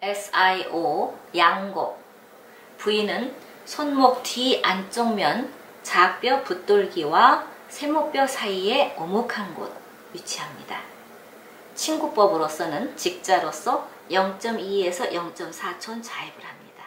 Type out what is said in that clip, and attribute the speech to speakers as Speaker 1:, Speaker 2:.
Speaker 1: SIO 양곡 부위는 손목 뒤 안쪽 면 작뼈 붓돌기와 세모뼈 사이에 오목한 곳 위치합니다. 친구법으로서는 직자로서 0.2에서 0.4촌 자입을 합니다.